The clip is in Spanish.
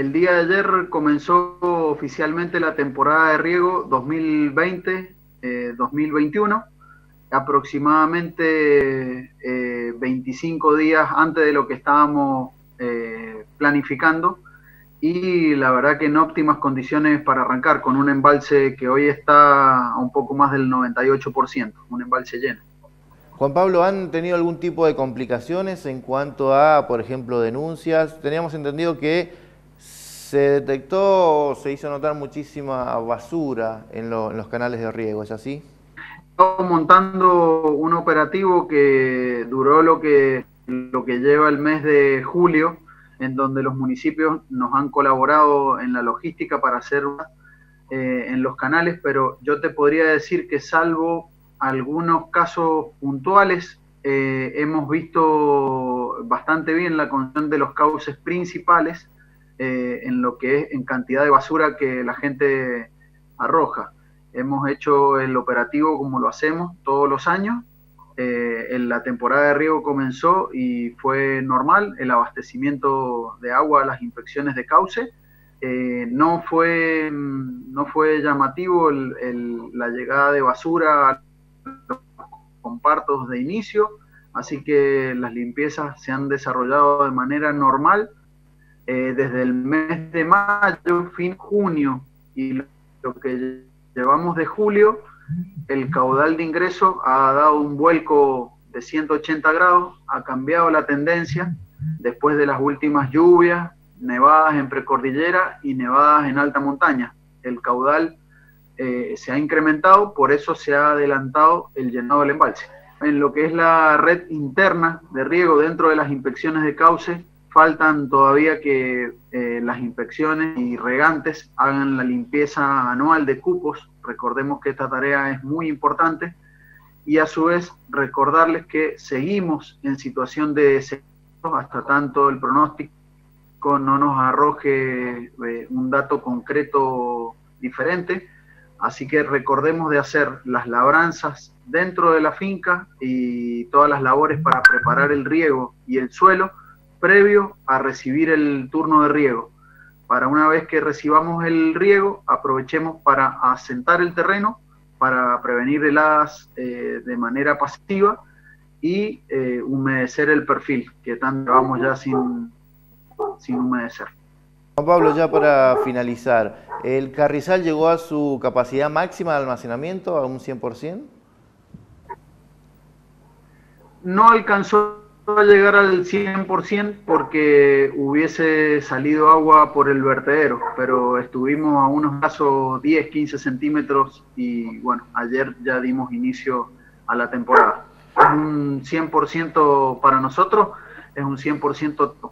el día de ayer comenzó oficialmente la temporada de riego 2020-2021, aproximadamente 25 días antes de lo que estábamos planificando y la verdad que en óptimas condiciones para arrancar, con un embalse que hoy está a un poco más del 98%, un embalse lleno. Juan Pablo, ¿han tenido algún tipo de complicaciones en cuanto a, por ejemplo, denuncias? Teníamos entendido que se detectó, se hizo notar muchísima basura en, los canales de riego, ¿es así? Estamos montando un operativo que duró lo que, lo que lleva el mes de julio, en donde los municipios nos han colaborado en la logística para hacer eh, en los canales, pero yo te podría decir que salvo algunos casos puntuales, eh, hemos visto bastante bien la condición de los cauces principales eh, en lo que es en cantidad de basura que la gente arroja. Hemos hecho el operativo como lo hacemos todos los años eh, en la temporada de riego comenzó y fue normal el abastecimiento de agua, las inspecciones de cauce. Eh, no, fue, no fue llamativo la llegada de basura a los compartos de inicio, así que las limpiezas se han desarrollado de manera normal eh, desde el mes de mayo, fin junio y lo que llevamos de julio el caudal de ingreso ha dado un vuelco de 180 grados, ha cambiado la tendencia después de las últimas lluvias, nevadas en precordillera y nevadas en alta montaña. El caudal eh, se ha incrementado, por eso se ha adelantado el llenado del embalse. En lo que es la red interna de riego dentro de las inspecciones de cauce, faltan todavía que eh, las inspecciones y regantes hagan la limpieza anual de cupos. Recordemos que esta tarea es muy importante y a su vez recordarles que seguimos en situación de hasta tanto el pronóstico no nos arroje eh, un dato concreto diferente. Así que recordemos de hacer las labranzas dentro de la finca y todas las labores para preparar el riego y el suelo previo a recibir el turno de riego. Para una vez que recibamos el riego, aprovechemos para asentar el terreno, para prevenir heladas eh, de manera pasiva y eh, humedecer el perfil, que tanto vamos ya sin, sin humedecer. Juan Pablo, ya para finalizar, ¿el carrizal llegó a su capacidad máxima de almacenamiento, a un 100%? No alcanzó a llegar al 100% porque hubiese salido agua por el vertedero, pero estuvimos a unos casos 10, 15 centímetros y bueno, ayer ya dimos inicio a la temporada. Es un 100% para nosotros, es un 100%